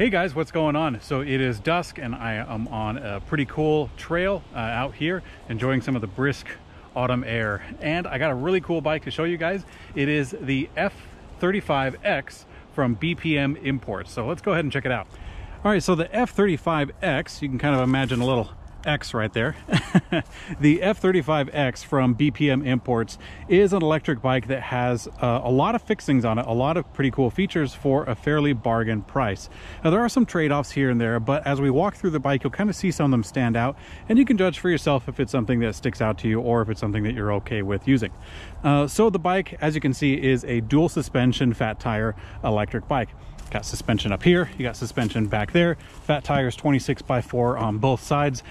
Hey guys, what's going on? So it is dusk and I am on a pretty cool trail uh, out here enjoying some of the brisk autumn air. And I got a really cool bike to show you guys. It is the F35X from BPM Imports. So let's go ahead and check it out. All right, so the F35X, you can kind of imagine a little X right there. the F35X from BPM Imports is an electric bike that has uh, a lot of fixings on it, a lot of pretty cool features for a fairly bargain price. Now there are some trade-offs here and there, but as we walk through the bike, you'll kind of see some of them stand out and you can judge for yourself if it's something that sticks out to you or if it's something that you're okay with using. Uh, so the bike, as you can see, is a dual suspension fat tire electric bike. Got suspension up here, you got suspension back there, fat tires 26 by 4 on both sides,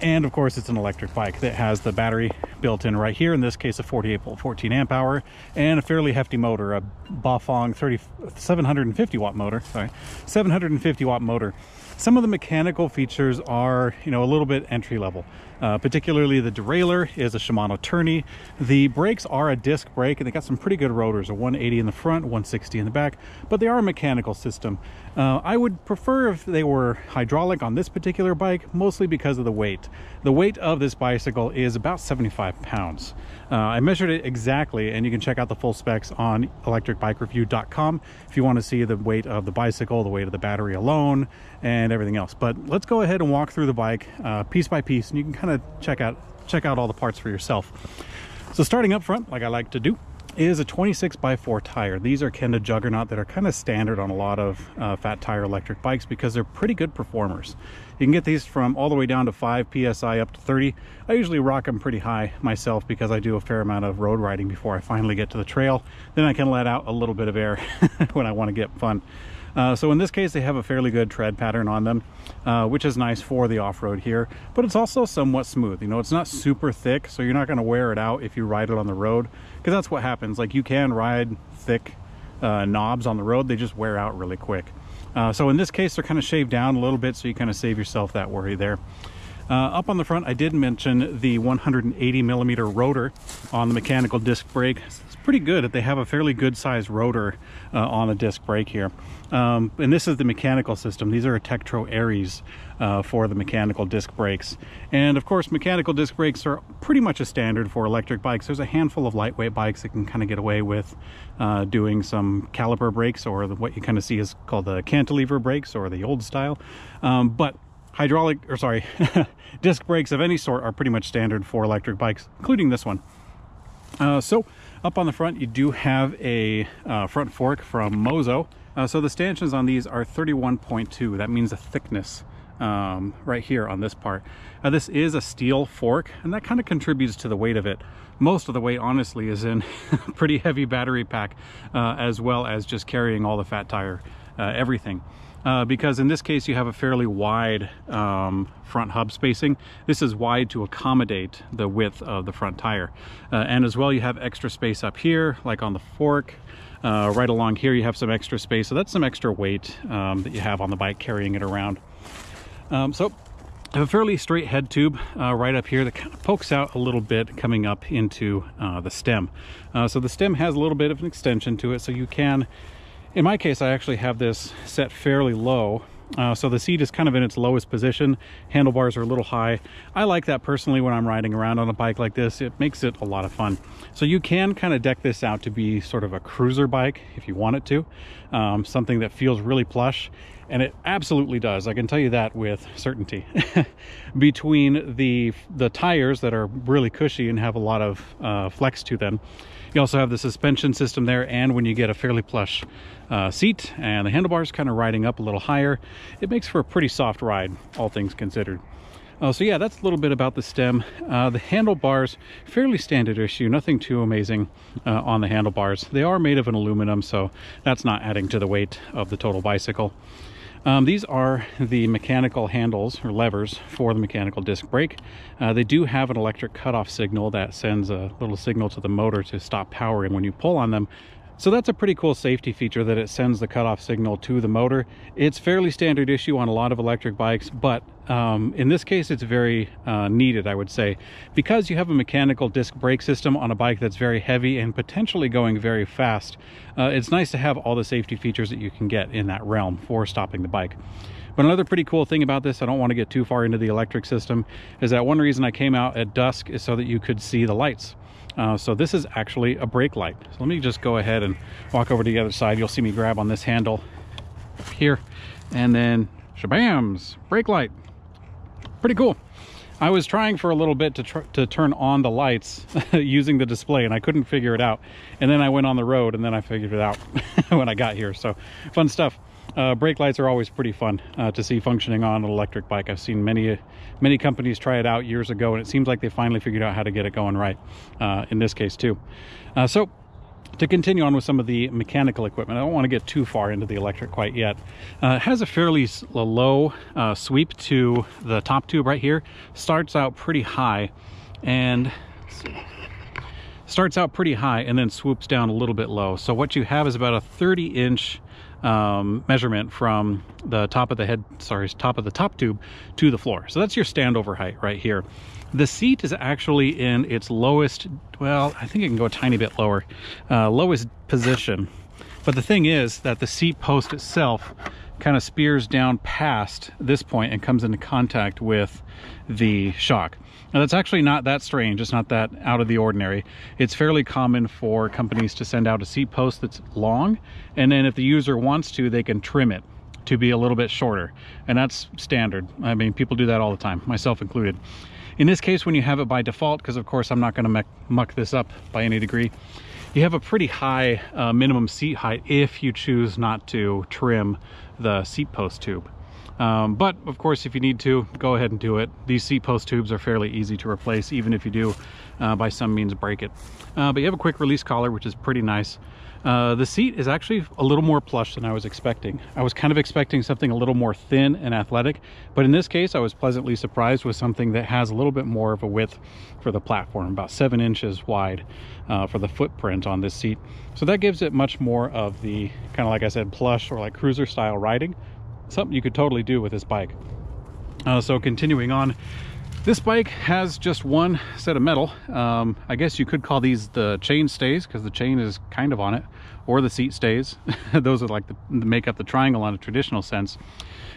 and of course it's an electric bike that has the battery built in right here in this case a 48 volt 14 amp hour and a fairly hefty motor a bafang 30 750 watt motor sorry 750 watt motor some of the mechanical features are, you know, a little bit entry level. Uh, particularly the derailleur is a Shimano Tourney. The brakes are a disc brake and they got some pretty good rotors, a 180 in the front, 160 in the back, but they are a mechanical system. Uh, I would prefer if they were hydraulic on this particular bike, mostly because of the weight. The weight of this bicycle is about 75 pounds. Uh, I measured it exactly and you can check out the full specs on electricbikereview.com if you want to see the weight of the bicycle, the weight of the battery alone, and everything else. But let's go ahead and walk through the bike uh, piece by piece and you can kind of check out check out all the parts for yourself. So starting up front, like I like to do, is a 26 by 4 tire. These are Kenda Juggernaut that are kind of standard on a lot of uh, fat tire electric bikes because they're pretty good performers. You can get these from all the way down to 5 psi up to 30. I usually rock them pretty high myself because I do a fair amount of road riding before I finally get to the trail. Then I can let out a little bit of air when I want to get fun. Uh, so in this case, they have a fairly good tread pattern on them, uh, which is nice for the off-road here, but it's also somewhat smooth. You know, it's not super thick, so you're not going to wear it out if you ride it on the road, because that's what happens. Like you can ride thick uh, knobs on the road, they just wear out really quick. Uh, so in this case, they're kind of shaved down a little bit, so you kind of save yourself that worry there. Uh, up on the front, I did mention the 180 millimeter rotor on the mechanical disc brake It's pretty good that they have a fairly good sized rotor uh, on the disc brake here. Um, and this is the mechanical system. These are a Tektro Aries uh, for the mechanical disc brakes. And of course, mechanical disc brakes are pretty much a standard for electric bikes. There's a handful of lightweight bikes that can kind of get away with uh, doing some caliper brakes or the, what you kind of see is called the cantilever brakes or the old style. Um, but hydraulic, or sorry, disc brakes of any sort are pretty much standard for electric bikes, including this one. Uh, so up on the front, you do have a uh, front fork from Mozo. Uh, so the stanchions on these are 31.2. That means a thickness um, right here on this part. Uh, this is a steel fork, and that kind of contributes to the weight of it. Most of the weight, honestly, is in pretty heavy battery pack, uh, as well as just carrying all the fat tire, uh, everything uh, because in this case you have a fairly wide um, front hub spacing. This is wide to accommodate the width of the front tire. Uh, and as well you have extra space up here, like on the fork. Uh, right along here you have some extra space, so that's some extra weight um, that you have on the bike carrying it around. Um, so I have a fairly straight head tube uh, right up here that kind of pokes out a little bit coming up into uh, the stem. Uh, so the stem has a little bit of an extension to it so you can in my case, I actually have this set fairly low. Uh, so the seat is kind of in its lowest position. Handlebars are a little high. I like that personally when I'm riding around on a bike like this. It makes it a lot of fun. So you can kind of deck this out to be sort of a cruiser bike if you want it to. Um, something that feels really plush. And it absolutely does. I can tell you that with certainty. Between the, the tires that are really cushy and have a lot of uh, flex to them, you also have the suspension system there and when you get a fairly plush uh, seat and the handlebars kind of riding up a little higher, it makes for a pretty soft ride, all things considered. Uh, so yeah, that's a little bit about the stem. Uh, the handlebars, fairly standard issue, nothing too amazing uh, on the handlebars. They are made of an aluminum, so that's not adding to the weight of the total bicycle. Um, these are the mechanical handles or levers for the mechanical disc brake. Uh, they do have an electric cutoff signal that sends a little signal to the motor to stop powering when you pull on them. So that's a pretty cool safety feature that it sends the cutoff signal to the motor. It's fairly standard issue on a lot of electric bikes, but um, in this case, it's very uh, needed, I would say, because you have a mechanical disc brake system on a bike that's very heavy and potentially going very fast. Uh, it's nice to have all the safety features that you can get in that realm for stopping the bike. But another pretty cool thing about this, I don't want to get too far into the electric system, is that one reason I came out at dusk is so that you could see the lights. Uh, so this is actually a brake light. So let me just go ahead and walk over to the other side. You'll see me grab on this handle here and then shabams, brake light. Pretty cool. I was trying for a little bit to, to turn on the lights using the display and I couldn't figure it out. And then I went on the road and then I figured it out when I got here. So fun stuff. Uh, brake lights are always pretty fun uh, to see functioning on an electric bike. I've seen many, many companies try it out years ago, and it seems like they finally figured out how to get it going right uh, in this case too. Uh, so to continue on with some of the mechanical equipment, I don't want to get too far into the electric quite yet. Uh, has a fairly low uh, sweep to the top tube right here. Starts out pretty high and starts out pretty high and then swoops down a little bit low. So what you have is about a 30 inch um, measurement from the top of the head, sorry, top of the top tube to the floor. So that's your standover height right here. The seat is actually in its lowest, well, I think it can go a tiny bit lower, uh, lowest position. But the thing is that the seat post itself kind of spears down past this point and comes into contact with the shock. Now that's actually not that strange. It's not that out of the ordinary. It's fairly common for companies to send out a seat post that's long, and then if the user wants to, they can trim it to be a little bit shorter. And that's standard. I mean, people do that all the time, myself included. In this case, when you have it by default, because of course I'm not gonna muck this up by any degree, you have a pretty high uh, minimum seat height if you choose not to trim the seat post tube. Um, but of course, if you need to, go ahead and do it. These seat post tubes are fairly easy to replace, even if you do uh, by some means break it. Uh, but you have a quick release collar, which is pretty nice. Uh, the seat is actually a little more plush than I was expecting. I was kind of expecting something a little more thin and athletic, but in this case, I was pleasantly surprised with something that has a little bit more of a width for the platform, about seven inches wide uh, for the footprint on this seat. So that gives it much more of the kind of like I said, plush or like cruiser style riding, something you could totally do with this bike. Uh, so continuing on, this bike has just one set of metal. Um, I guess you could call these the chain stays because the chain is kind of on it, or the seat stays. Those are like the, make up the triangle on a traditional sense.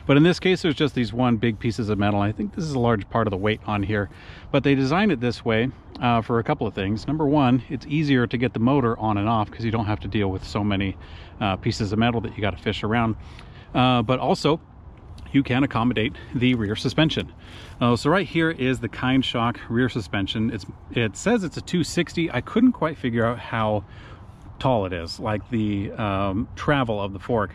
But in this case, there's just these one big pieces of metal. I think this is a large part of the weight on here. But they designed it this way uh, for a couple of things. Number one, it's easier to get the motor on and off because you don't have to deal with so many uh, pieces of metal that you got to fish around. Uh, but also you can accommodate the rear suspension. Uh, so right here is the Kind Shock rear suspension. It's It says it's a 260. I couldn't quite figure out how tall it is, like the um, travel of the fork.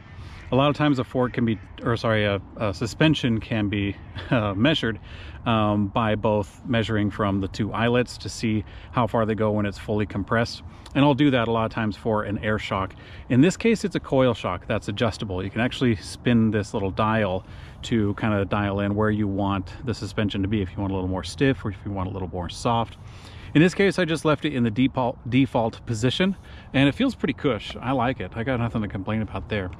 A lot of times a fork can be, or sorry, a, a suspension can be uh, measured um, by both measuring from the two eyelets to see how far they go when it's fully compressed. And I'll do that a lot of times for an air shock. In this case, it's a coil shock that's adjustable. You can actually spin this little dial to kind of dial in where you want the suspension to be, if you want a little more stiff or if you want a little more soft. In this case, I just left it in the default, default position and it feels pretty cush. I like it. I got nothing to complain about there.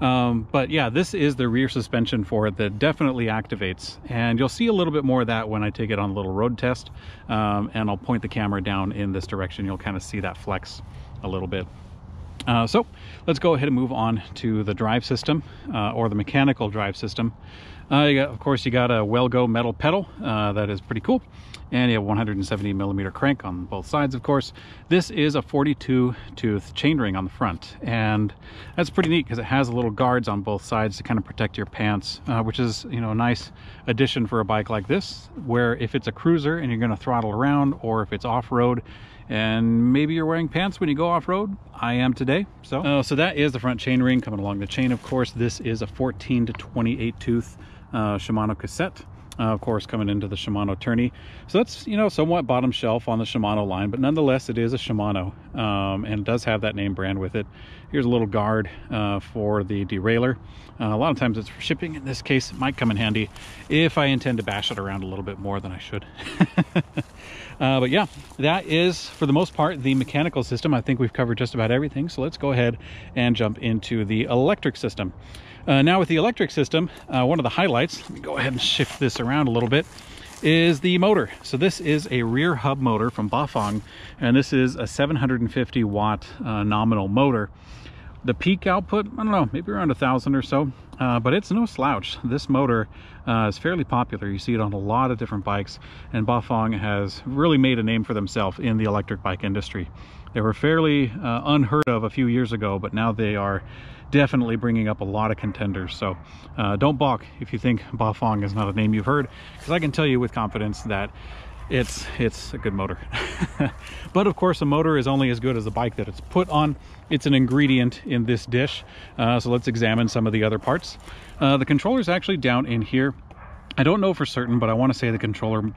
Um, but yeah, this is the rear suspension for it that definitely activates. And you'll see a little bit more of that when I take it on a little road test. Um, and I'll point the camera down in this direction. You'll kind of see that flex a little bit. Uh, so let's go ahead and move on to the drive system uh, or the mechanical drive system. Uh, got, of course, you got a Wellgo metal pedal. Uh, that is pretty cool. And you have 170 millimeter crank on both sides, of course. This is a 42 tooth chainring on the front. And that's pretty neat because it has a little guards on both sides to kind of protect your pants, uh, which is, you know, a nice addition for a bike like this, where if it's a cruiser and you're going to throttle around or if it's off-road, and maybe you're wearing pants when you go off-road i am today so uh, so that is the front chain ring coming along the chain of course this is a 14 to 28 tooth shimano cassette uh, of course coming into the Shimano tourney. So that's, you know, somewhat bottom shelf on the Shimano line, but nonetheless, it is a Shimano um, and does have that name brand with it. Here's a little guard uh, for the derailleur. Uh, a lot of times it's for shipping. In this case, it might come in handy if I intend to bash it around a little bit more than I should. uh, but yeah, that is, for the most part, the mechanical system. I think we've covered just about everything. So let's go ahead and jump into the electric system. Uh, now with the electric system, uh, one of the highlights, let me go ahead and shift this around a little bit, is the motor. So this is a rear hub motor from Bafang, and this is a 750 watt uh, nominal motor. The peak output, I don't know, maybe around a thousand or so, uh, but it's no slouch. This motor uh, is fairly popular. You see it on a lot of different bikes, and Bafang has really made a name for themselves in the electric bike industry. They were fairly uh, unheard of a few years ago, but now they are definitely bringing up a lot of contenders. So uh, don't balk if you think Bafang is not a name you've heard, because I can tell you with confidence that it's it's a good motor. But of course a motor is only as good as the bike that it's put on. It's an ingredient in this dish. Uh, so let's examine some of the other parts. Uh, the controller is actually down in here. I don't know for certain, but I want to say the controller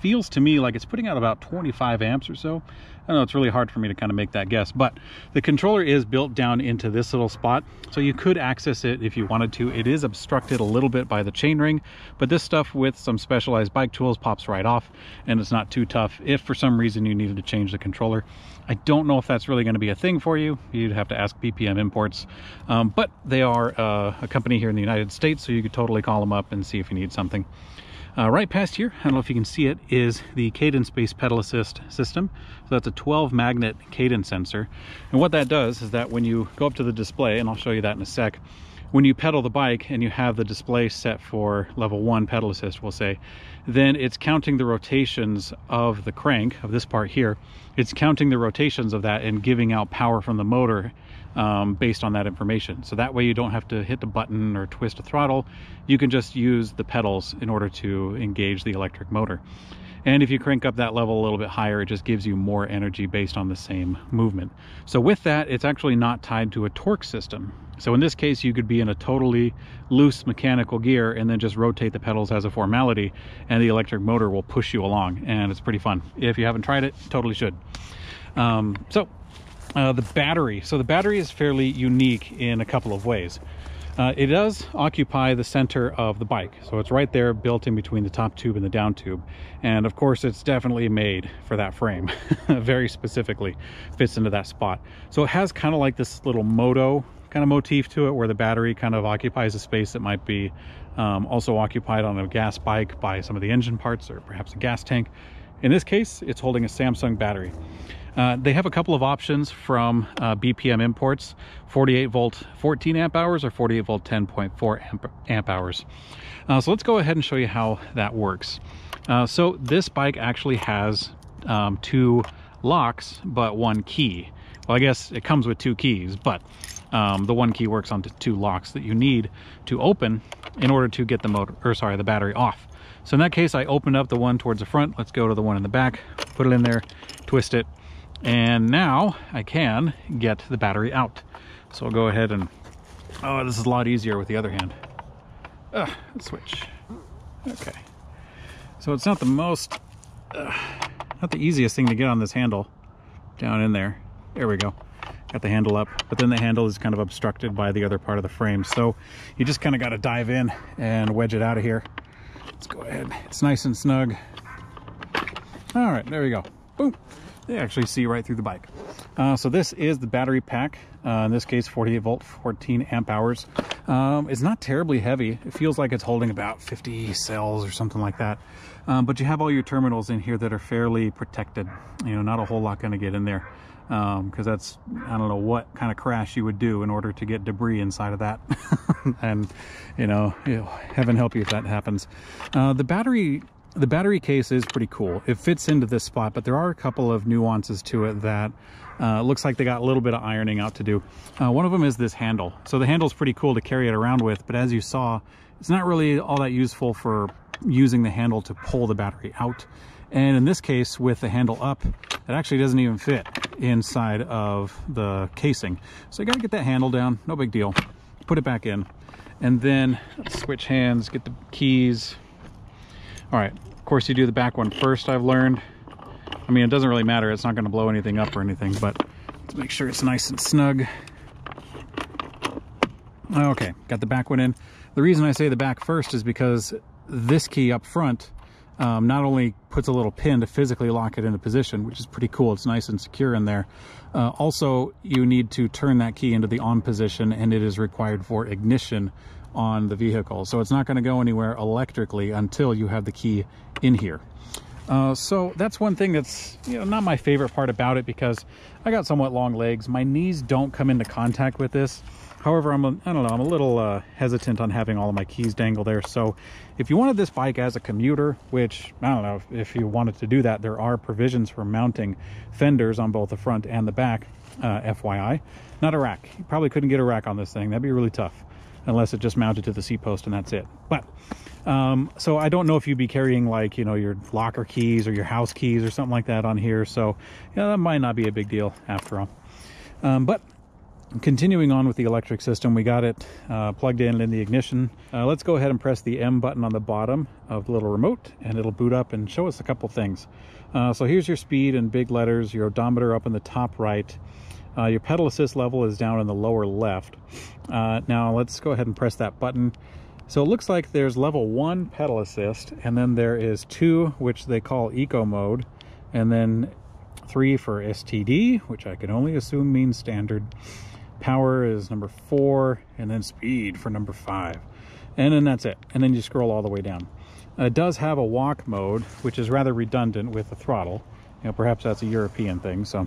feels to me like it's putting out about 25 amps or so. I know it's really hard for me to kind of make that guess, but the controller is built down into this little spot, so you could access it if you wanted to. It is obstructed a little bit by the chainring, but this stuff with some specialized bike tools pops right off, and it's not too tough if for some reason you needed to change the controller. I don't know if that's really going to be a thing for you. You'd have to ask BPM Imports, um, but they are uh, a company here in the United States, so you could totally call them up and see if you need something. Uh, right past here, I don't know if you can see it, is the cadence-based pedal assist system. So that's a 12 magnet cadence sensor. And what that does is that when you go up to the display, and I'll show you that in a sec, when you pedal the bike and you have the display set for level one pedal assist, we'll say, then it's counting the rotations of the crank, of this part here, it's counting the rotations of that and giving out power from the motor um, based on that information. So that way you don't have to hit the button or twist a throttle. You can just use the pedals in order to engage the electric motor. And if you crank up that level a little bit higher, it just gives you more energy based on the same movement. So with that, it's actually not tied to a torque system. So in this case, you could be in a totally loose mechanical gear and then just rotate the pedals as a formality and the electric motor will push you along. And it's pretty fun. If you haven't tried it, totally should. Um, so uh, the battery. So the battery is fairly unique in a couple of ways. Uh, it does occupy the center of the bike. So it's right there built in between the top tube and the down tube. And of course it's definitely made for that frame, very specifically fits into that spot. So it has kind of like this little moto kind of motif to it where the battery kind of occupies a space that might be um, also occupied on a gas bike by some of the engine parts or perhaps a gas tank. In this case, it's holding a Samsung battery. Uh, they have a couple of options from uh, BPM imports, 48 volt 14 amp hours or 48 volt 10.4 amp, amp hours. Uh, so let's go ahead and show you how that works. Uh, so this bike actually has um, two locks, but one key. Well, I guess it comes with two keys, but um, the one key works on two locks that you need to open in order to get the motor, or sorry, the battery off. So in that case, I opened up the one towards the front. Let's go to the one in the back, put it in there, twist it, and now I can get the battery out. So I'll go ahead and, oh, this is a lot easier with the other hand. Uh, switch. Okay. So it's not the most, uh, not the easiest thing to get on this handle down in there. There we go. Got the handle up, but then the handle is kind of obstructed by the other part of the frame. So you just kind of got to dive in and wedge it out of here. Let's go ahead. It's nice and snug. All right, there we go. Boom they actually see right through the bike. Uh, so this is the battery pack. Uh, in this case, 48 volt, 14 amp hours. Um, it's not terribly heavy. It feels like it's holding about 50 cells or something like that. Um, but you have all your terminals in here that are fairly protected. You know, not a whole lot going to get in there because um, that's I don't know what kind of crash you would do in order to get debris inside of that and you know, heaven help you if that happens uh, the battery the battery case is pretty cool. It fits into this spot, but there are a couple of nuances to it that uh, looks like they got a little bit of ironing out to do. Uh, one of them is this handle. So the handle's pretty cool to carry it around with, but as you saw, it's not really all that useful for using the handle to pull the battery out. And in this case, with the handle up, it actually doesn't even fit inside of the casing. So you gotta get that handle down, no big deal. Put it back in. And then switch hands, get the keys, all right, of course you do the back one first, I've learned. I mean, it doesn't really matter. It's not gonna blow anything up or anything, but let's make sure it's nice and snug. Okay, got the back one in. The reason I say the back first is because this key up front um, not only puts a little pin to physically lock it into position, which is pretty cool. It's nice and secure in there. Uh, also, you need to turn that key into the on position and it is required for ignition on the vehicle. So it's not going to go anywhere electrically until you have the key in here. Uh, so that's one thing that's you know not my favorite part about it because I got somewhat long legs. My knees don't come into contact with this. However, I'm a, I don't know, I'm a little uh, hesitant on having all of my keys dangle there. So if you wanted this bike as a commuter, which I don't know, if you wanted to do that, there are provisions for mounting fenders on both the front and the back, uh, FYI. Not a rack. You probably couldn't get a rack on this thing. That'd be really tough unless it just mounted to the seat post and that's it. But um, so I don't know if you'd be carrying like, you know, your locker keys or your house keys or something like that on here. So yeah, that might not be a big deal after all. Um, but continuing on with the electric system, we got it uh, plugged in in the ignition. Uh, let's go ahead and press the M button on the bottom of the little remote and it'll boot up and show us a couple things. Uh, so here's your speed in big letters, your odometer up in the top right. Uh, your pedal assist level is down in the lower left. Uh, now let's go ahead and press that button. So it looks like there's level one pedal assist, and then there is two, which they call eco mode, and then three for STD, which I can only assume means standard. Power is number four, and then speed for number five. And then that's it. And then you scroll all the way down. Uh, it does have a walk mode, which is rather redundant with the throttle. Know, perhaps that's a European thing. So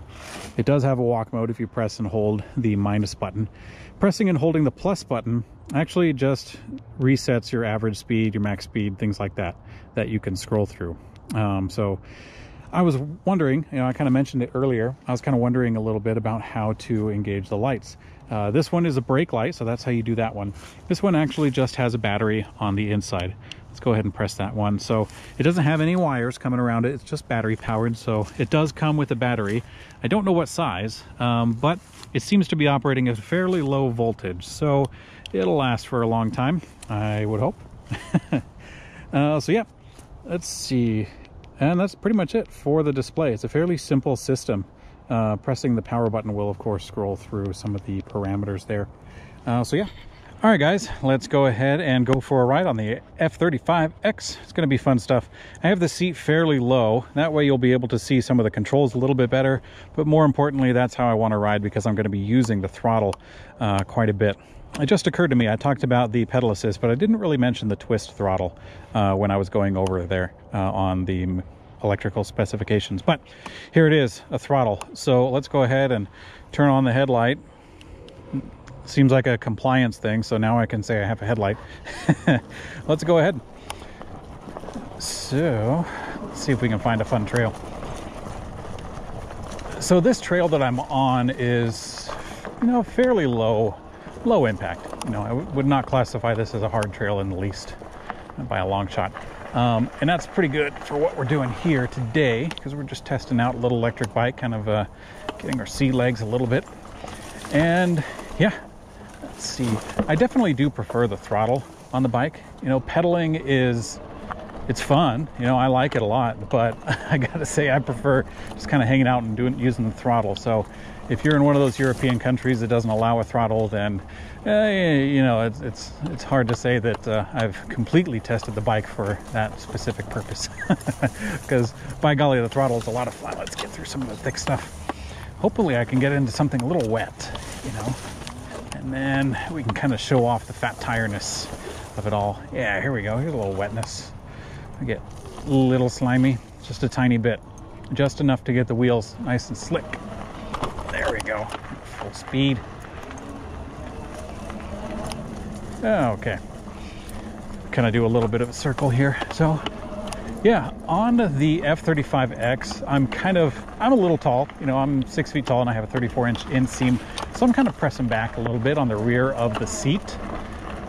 it does have a walk mode if you press and hold the minus button. Pressing and holding the plus button actually just resets your average speed, your max speed, things like that, that you can scroll through. Um, so I was wondering, you know, I kind of mentioned it earlier, I was kind of wondering a little bit about how to engage the lights. Uh, this one is a brake light, so that's how you do that one. This one actually just has a battery on the inside. Let's go ahead and press that one. So it doesn't have any wires coming around it. It's just battery powered. So it does come with a battery. I don't know what size, um, but it seems to be operating at a fairly low voltage. So it'll last for a long time, I would hope. uh, so yeah, let's see. And that's pretty much it for the display. It's a fairly simple system. Uh, pressing the power button will, of course, scroll through some of the parameters there. Uh, so yeah. All right, guys, let's go ahead and go for a ride on the F35X. It's going to be fun stuff. I have the seat fairly low. That way you'll be able to see some of the controls a little bit better. But more importantly, that's how I want to ride because I'm going to be using the throttle uh, quite a bit it just occurred to me, I talked about the pedal assist, but I didn't really mention the twist throttle uh, when I was going over there uh, on the electrical specifications. But here it is, a throttle. So let's go ahead and turn on the headlight. Seems like a compliance thing, so now I can say I have a headlight. let's go ahead. So, let's see if we can find a fun trail. So this trail that I'm on is, you know, fairly low low impact. You know, I would not classify this as a hard trail in the least by a long shot. Um, and that's pretty good for what we're doing here today because we're just testing out a little electric bike, kind of uh, getting our sea legs a little bit. And yeah, let's see. I definitely do prefer the throttle on the bike. You know, pedaling is it's fun. You know, I like it a lot, but I gotta say I prefer just kind of hanging out and doing using the throttle. So if you're in one of those European countries that doesn't allow a throttle, then uh, you know it's it's it's hard to say that uh, I've completely tested the bike for that specific purpose. Because by golly, the throttle is a lot of fun. Let's get through some of the thick stuff. Hopefully, I can get into something a little wet, you know, and then we can kind of show off the fat tireness of it all. Yeah, here we go. Here's a little wetness. I get a little slimy, just a tiny bit, just enough to get the wheels nice and slick. There we go. Full speed. Okay. Can I do a little bit of a circle here? So, yeah, on the F35X, I'm kind of, I'm a little tall. You know, I'm six feet tall and I have a 34 inch inseam. So I'm kind of pressing back a little bit on the rear of the seat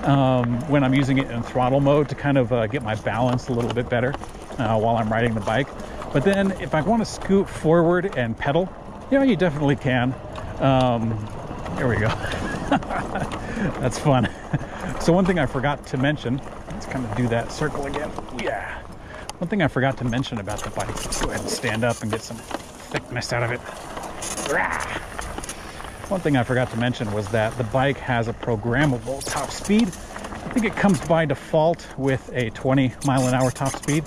um, when I'm using it in throttle mode to kind of uh, get my balance a little bit better uh, while I'm riding the bike. But then if I want to scoot forward and pedal, yeah, you definitely can. Um, here we go. That's fun. So one thing I forgot to mention, let's kind of do that circle again. Yeah. One thing I forgot to mention about the bike, let's go ahead and stand up and get some thickness out of it. One thing I forgot to mention was that the bike has a programmable top speed. I think it comes by default with a 20 mile an hour top speed,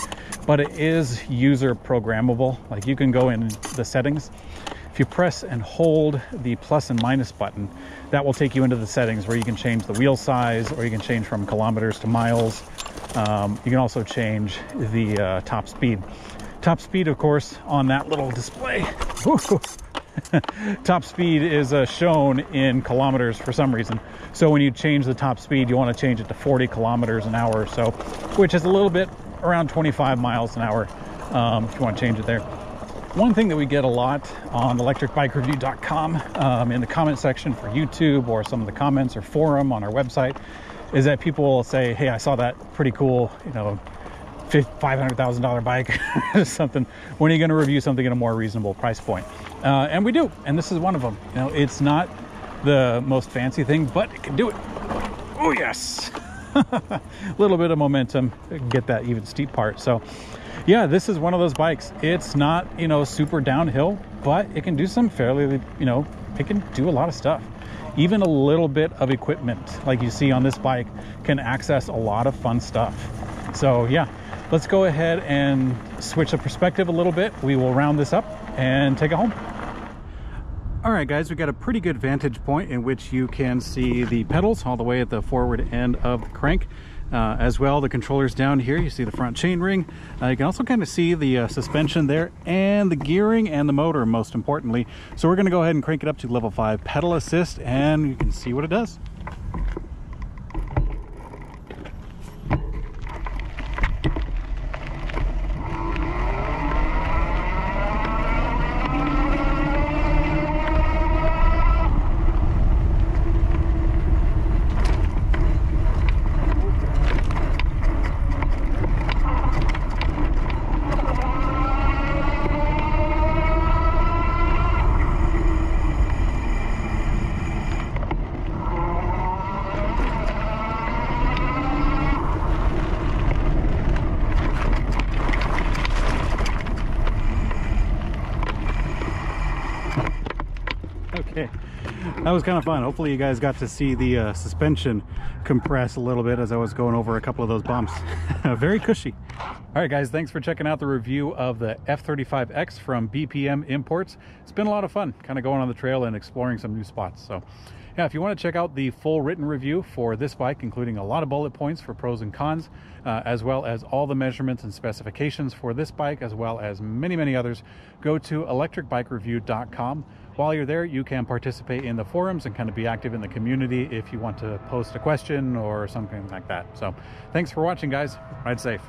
but it is user programmable. Like you can go in the settings. If you press and hold the plus and minus button, that will take you into the settings where you can change the wheel size or you can change from kilometers to miles. Um, you can also change the uh, top speed. Top speed, of course, on that little display. top speed is uh, shown in kilometers for some reason. So when you change the top speed, you want to change it to 40 kilometers an hour or so, which is a little bit around 25 miles an hour um, if you want to change it there. One thing that we get a lot on electricbikereview.com um, in the comment section for YouTube or some of the comments or forum on our website is that people will say, hey, I saw that pretty cool, you know, $500,000 bike or something. When are you going to review something at a more reasonable price point? Uh, and we do, and this is one of them. You know, it's not the most fancy thing, but it can do it. Oh yes, a little bit of momentum, get that even steep part. So yeah, this is one of those bikes. It's not, you know, super downhill, but it can do some fairly, you know, it can do a lot of stuff. Even a little bit of equipment, like you see on this bike, can access a lot of fun stuff. So yeah, let's go ahead and switch the perspective a little bit. We will round this up and take it home. All right, guys, we got a pretty good vantage point in which you can see the pedals all the way at the forward end of the crank. Uh, as well, the controllers down here, you see the front chainring. Uh, you can also kind of see the uh, suspension there and the gearing and the motor, most importantly. So we're gonna go ahead and crank it up to level five pedal assist and you can see what it does. okay that was kind of fun. Hopefully you guys got to see the uh, suspension compress a little bit as i was going over a couple of those bumps. Very cushy. All right guys thanks for checking out the review of the f35x from bpm imports. It's been a lot of fun kind of going on the trail and exploring some new spots. So yeah, if you want to check out the full written review for this bike, including a lot of bullet points for pros and cons, uh, as well as all the measurements and specifications for this bike, as well as many, many others, go to electricbikereview.com. While you're there, you can participate in the forums and kind of be active in the community if you want to post a question or something like that. So thanks for watching, guys. Ride safe.